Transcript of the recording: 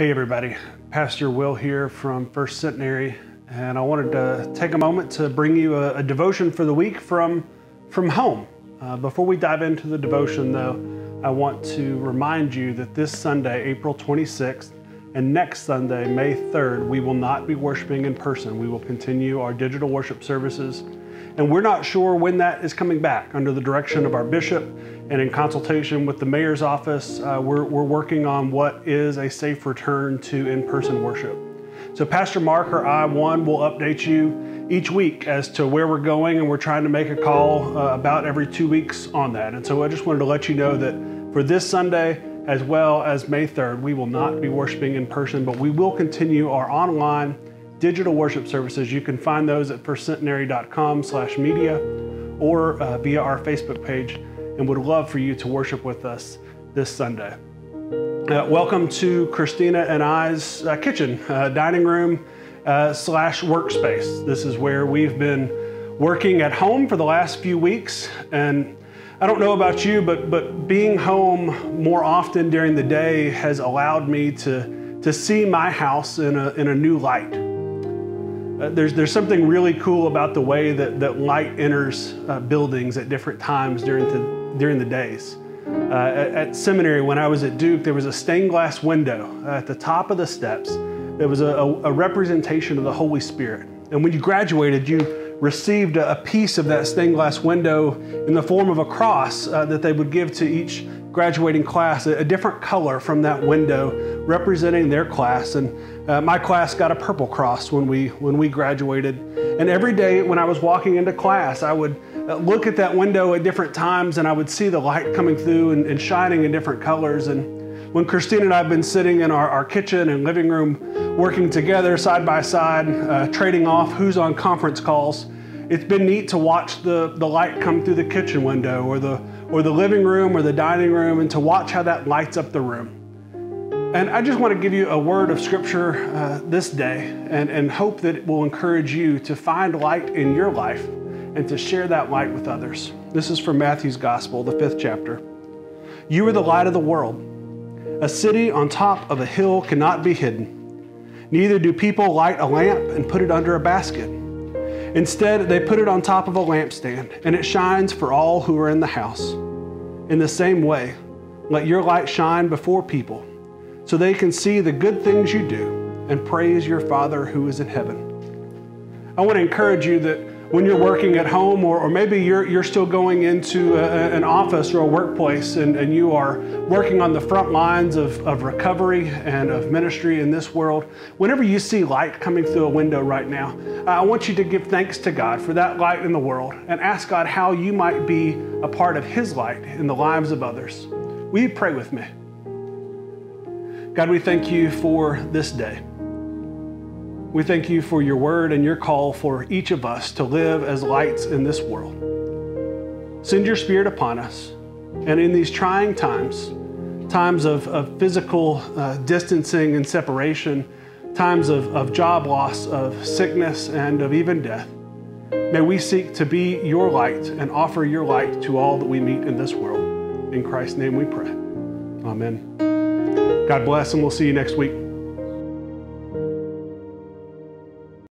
Hey, everybody. Pastor Will here from First Centenary, and I wanted to take a moment to bring you a, a devotion for the week from, from home. Uh, before we dive into the devotion, though, I want to remind you that this Sunday, April 26th, and next Sunday, May 3rd, we will not be worshiping in person. We will continue our digital worship services. And we're not sure when that is coming back. Under the direction of our bishop and in consultation with the mayor's office, uh, we're, we're working on what is a safe return to in person worship. So, Pastor Mark or I, one, will update you each week as to where we're going, and we're trying to make a call uh, about every two weeks on that. And so, I just wanted to let you know that for this Sunday, as well as May 3rd, we will not be worshiping in person, but we will continue our online digital worship services. You can find those at firstcentenary.com slash media or uh, via our Facebook page and would love for you to worship with us this Sunday. Uh, welcome to Christina and I's uh, kitchen, uh, dining room uh, slash workspace. This is where we've been working at home for the last few weeks and I don't know about you, but, but being home more often during the day has allowed me to, to see my house in a, in a new light. Uh, there's, there's something really cool about the way that, that light enters uh, buildings at different times during the, during the days. Uh, at, at, seminary, when I was at Duke, there was a stained glass window at the top of the steps that was a, a representation of the Holy Spirit. And when you graduated, you received a piece of that stained glass window in the form of a cross uh, that they would give to each graduating class, a, different color from that window representing their class. And uh, my class got a purple cross when we, when we graduated. And every day when I was walking into class, I would uh, look at that window at different times and I would see the light coming through and, and shining in different colors. And when Christine and I have been sitting in our, our kitchen and living room working together side by side, uh, trading off who's on conference calls, it's been neat to watch the, the light come through the kitchen window or the, or the living room or the dining room and to watch how that lights up the room. And I just want to give you a word of scripture uh, this day and, and hope that it will encourage you to find light in your life and to share that light with others. This is from Matthew's Gospel, the fifth chapter. You are the light of the world. A city on top of a hill cannot be hidden. Neither do people light a lamp and put it under a basket. Instead, they put it on top of a lampstand, and it shines for all who are in the house. In the same way, let your light shine before people, so they can see the good things you do and praise your Father who is in heaven. I want to encourage you that when you're working at home, or, or maybe you're, you're still going into a, an office or a workplace and, and you are working on the front lines of, of recovery and of ministry in this world, whenever you see light coming through a window right now, I want you to give thanks to God for that light in the world and ask God how you might be a part of His light in the lives of others. Will you pray with me? God, we thank you for this day. We thank you for your word and your call for each of us to live as lights in this world. Send your spirit upon us. And in these trying times, times of, of physical uh, distancing and separation, times of, of job loss, of sickness, and of even death, may we seek to be your light and offer your light to all that we meet in this world. In Christ's name we pray. Amen. God bless, and we'll see you next week.